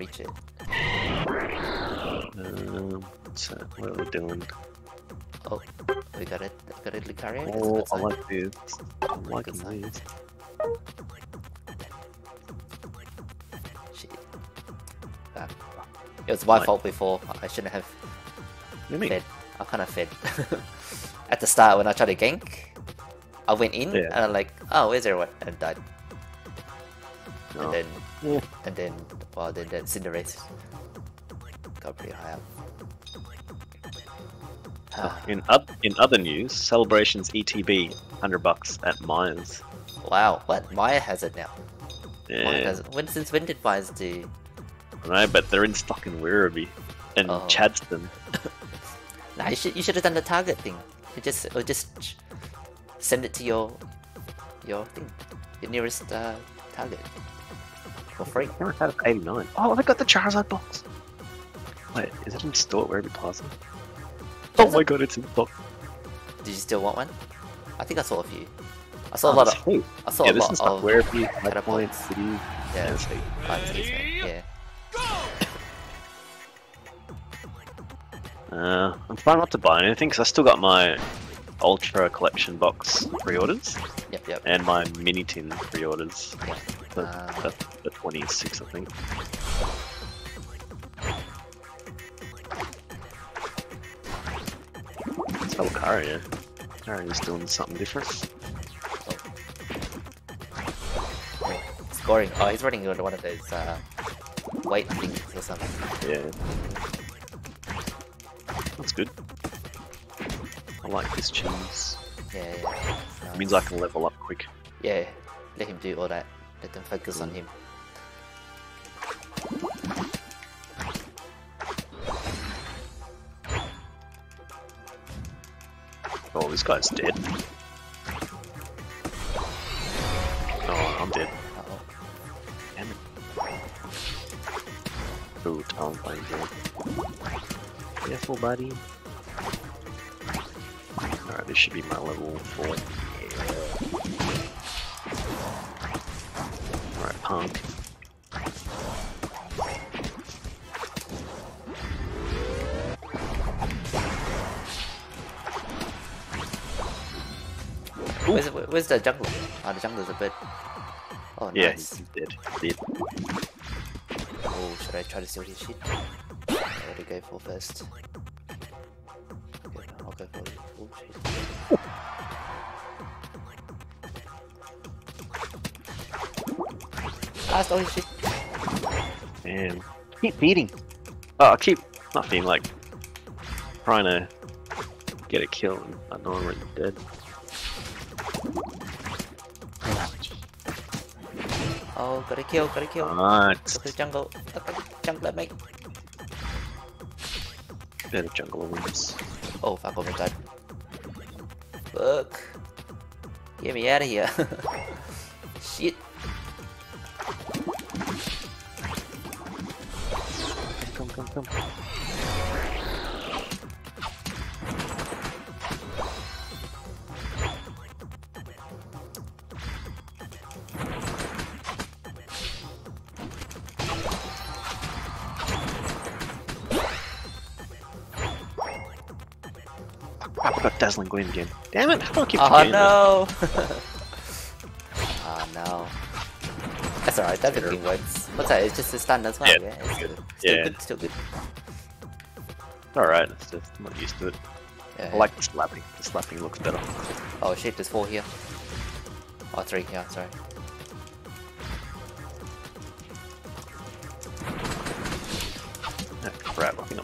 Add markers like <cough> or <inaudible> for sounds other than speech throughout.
reach it. Um, so what are we doing? Oh, we got it. We got it, Lucario. Oh, I like this. I like this. Shit. Ah. It was my like... fault before. I shouldn't have. You mean? Fed. I kind of fed. <laughs> At the start, when I tried to gank, I went in yeah. and I'm like, oh, where's everyone? And died. Oh. And then, yeah. and then well, then, then Cinderace got pretty high up. Ah, In, oth- in other news, Celebrations ETB, 100 bucks at Myers. wow, what? Maya has it now. Yeah, has it. When, since when did Myers do? I know, but they're in stock in Werribee and Oh. Chadstone. <laughs> Nah, you should you should have done the target thing. You just or just send it to your your thing, your nearest uh, target for free. Never had it for 89. Oh, they got the Charizard box. Wait, is it in store at Werribee Plaza? Oh Charizard- my god, it's in stock. Did you still want one? I think I saw a few. I saw a Oh, lot it's of heat. I saw Yeah, a this lot is stock of Werribee, High Point, catapults. City. yeah, Yeah, it's heat. vibes, isn't it? yeah. Uh, I'm trying not to buy anything because I still got my Ultra Collection box pre-orders Yep, yep. and my Mini Tin pre-orders. The, Uh, the, the 26, I think. It's Lucario. Lucario's doing something different. Scoring. Oh, he's running on one of those uh, weight things or something. Yeah. Like this cheese. Yeah, yeah. It means I can level up quick. Yeah, let him do all that. Let them focus on him. Oh, this guy's dead. Oh, I'm dead. Uh oh. Damn it. Ooh, Talon playing good. Careful, buddy. This should be my level 4. Alright, punk. Where's, where's the jungle? Oh, the jungle's a bit. Oh, Yeah, nice. he's dead. Dead. Oh, should I try to steal his shit? What do I go for first? Okay, I'll go for oh, Ah, stole his shit. Man. Keep beating. Oh, I keep not being like trying to get a kill and I know I'm already dead. Oh, gotta kill, gotta kill. Nice. Look at the jungle. Look at the jungle, mate. Better jungle wins. Oh, fuck, almost died. Fuck. Get me out of here. <laughs> Shit. Come, come, come. I got Dazzling Gleam again. Damn it! How do I keep Oh forgetting that? no! oh no. That's alright, that thing works. What's that? It's just a stun as well, Yeah, yeah? It's good. good. Still Yeah. good, still good. Alright, it's just I'm not used to it. Yeah. I like the slapping. The slapping looks better. Oh shit, there's four here. Oh, three, yeah, sorry. Ah, crap, I think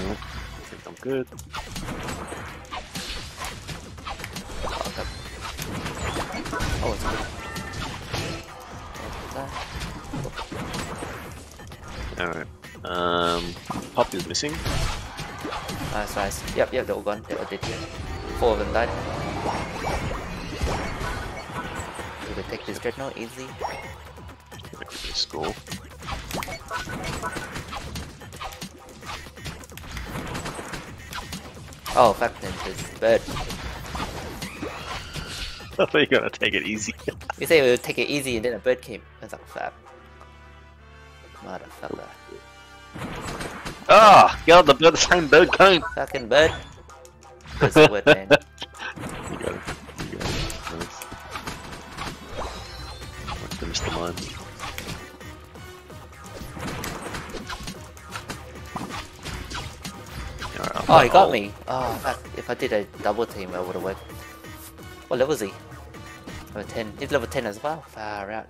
Nope, I think I'm good. Oh. It's good. Alright. Um, Pop is missing. Nice, nice. Yep, yep, they're all gone. They're all dead here. Four of them died. We can take this Drednaw quickly score. Oh, fuck them, this bird. <laughs> I thought you were gonna take it easy. <laughs> You say we'll take it easy and then a bird came. I was like, fab. Motherfucker. Ah, God, the bird, the same bird came. Fucking bird. That's the word, man. <laughs> You got it. You got it. Nice. What's the Mr. Mime? Oh, he got me. Oh, fuck. If I did a double team, I would have worked. What level is he? Level 10. He's level 10 as well. Far out.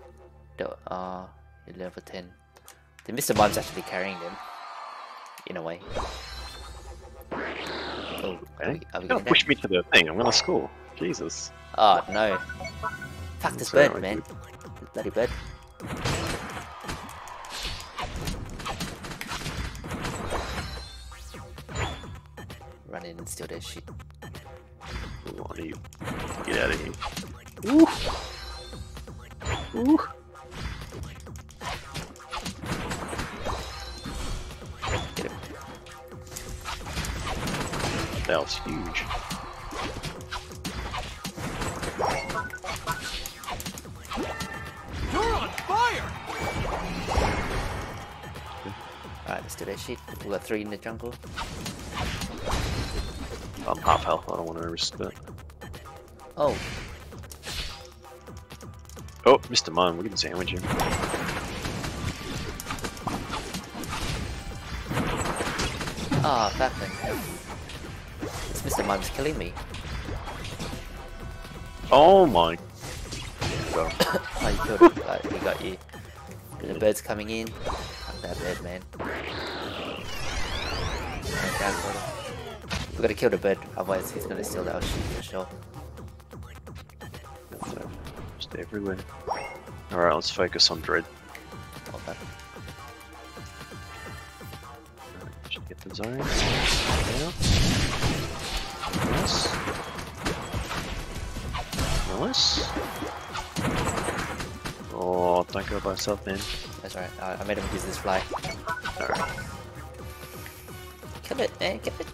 Oh, he's level 10. The Mr. Mime's actually carrying them. In a way. Oh, are we, Okay. are we gonna push me to the thing. I'm gonna score. Jesus. Oh, no. Fuck this bird, man. This bloody bird. Run in and steal their shit. Ooh, I need get out of here. Ooh. Ooh. Get him. That was huge. You're on fire! Alright, let's do that shit. We got three in the jungle. I'm half health. I don't want to risk that. Oh, Oh, Mr. Mime, we can sandwich him. ah, fuck thing. This Mr. Mime's killing me. Oh my. God. <coughs> Oh, you killed him. He got you. The bird's coming in. Fuck that bird, man. Alright, down, got him. We gotta kill the bird, otherwise he's gonna steal our shit for sure. Just everywhere. Alright, let's focus on Dread. Fuck. Should get the zone. Nice. Nice. Oh, don't go by yourself, man. That's right. I, I made him use this fly. Alright. Kill it, man. Kill it.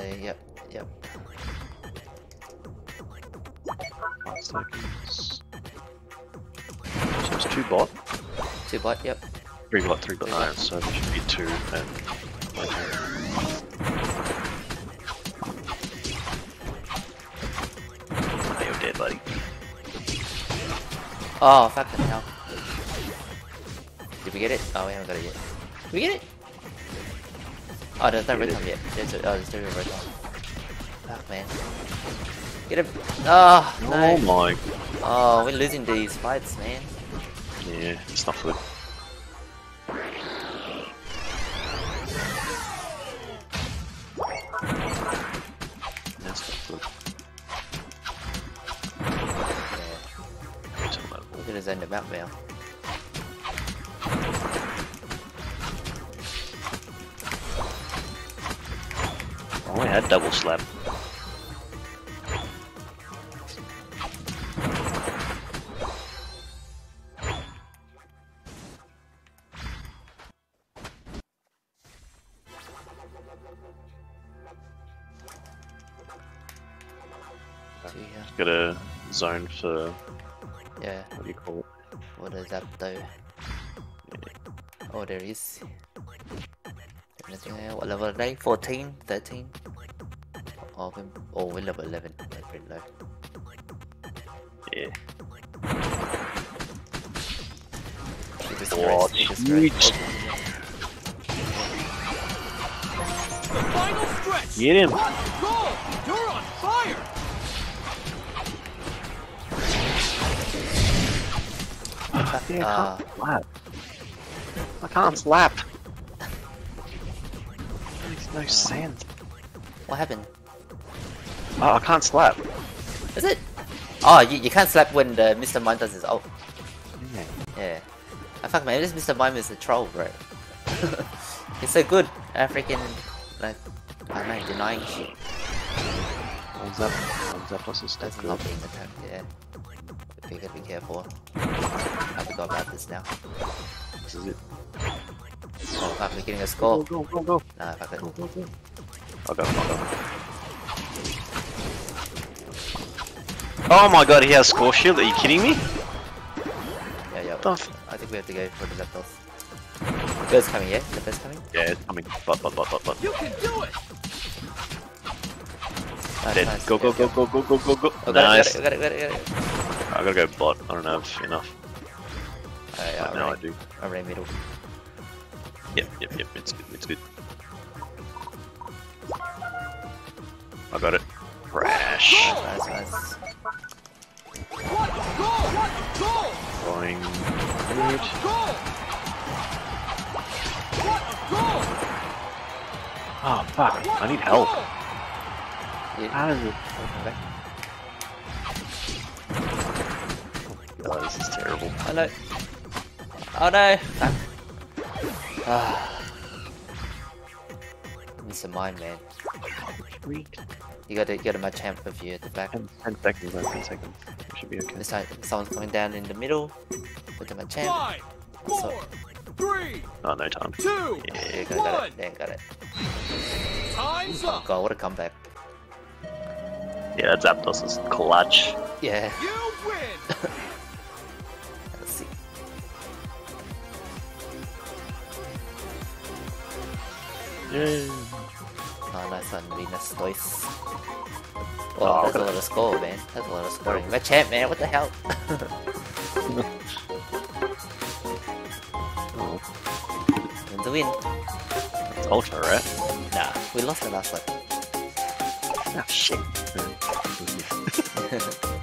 A, yep, yep. Five seconds. So it's two bot. Two bot, yep. Three bot, three bot. Three bot. So there should be two and. Hey, you're dead, buddy. Oh, fucking hell. Did we get it? Oh, we haven't got it yet. Did we get it? Oh, there's no red time yet. There's, oh, there's no red time. Fuck, man. Get him. Oh, no. Oh no. my. Oh, we're losing these fights, man. Yeah, it's not good. That's not good. Yeah, It's a level. we're gonna zone them out now. Oh, I had double slap. Got a zone for Yeah, what do you call it? what is that though? Oh, there is. What level are they? 14? 13? Oh, we're, oh, we're level 11. That's pretty low. Yeah. Jesus Oh, Christ, Jesus huge. Christ. The final stretch! Get him! Let's go! You're on fire! Yeah, Ah. I can't slap. I can't slap. Makes no sense. What happened? Oh, I can't slap. Is it? Oh, you, you can't slap when the Mr. Mime does his ult. Yeah. Yeah. I fuck man, this Mr. Mime is a troll, bro. <laughs> He's so good at freaking, like, I don't know, denying shit. One's up. One's up. Plus it's That's still not good. being attacked, yeah. We gotta be careful. I forgot about this now. This is it. Oh, Fuck, we're getting a score. Go, go, go, Nah, fuck it. go, go, go. I'll go, I'll go. Oh my god, he has score shield. Are you kidding me? Yeah, yeah. The f- I think we have to go for the Zapdos. Bird's coming, yeah? The bird's coming? Yeah, it's coming. But, but, but, but, but. You can do it! Nice, Dead. nice. Go, go, go, go, go, go, go, go. Oh, nice. got it, got it, got it, got it. I gotta go bot. I don't have enough. Oh, alright, But yeah, now I alright. do. Alright, middle. Yep, yep, yep. It's good. It's good. I got it. Crash. Nice, nice. What a goal! What a goal! Going. What a goal! What a goal! Oh fuck! What I need help. Yeah. How does it? Welcome back. Oh, this is terrible. Oh no. Oh no. Fuck. Ah. Mr. Mime, man. You got a, you got a Machamp with you at the back. 10, 10 seconds, man. 10 seconds. We should be okay. This time, someone's coming down in the middle with the Machamp. Five, four, three, Oh, no time. two, Yeah, Yeah. got, got one. it. Yeah, got it. Time's Oh up. god, what a comeback. Yeah, Zapdos is clutch. Yeah. You win. <laughs> Let's see. Yeah. Oh, one, Venus Toys. Oh, Wow, that's a lot of score, man. That's a lot of scoring. Machamp, man, what the hell? Oh, <laughs> Win the win. it's Ultra, right? Nah, we lost the last one. Ah, shit. <laughs>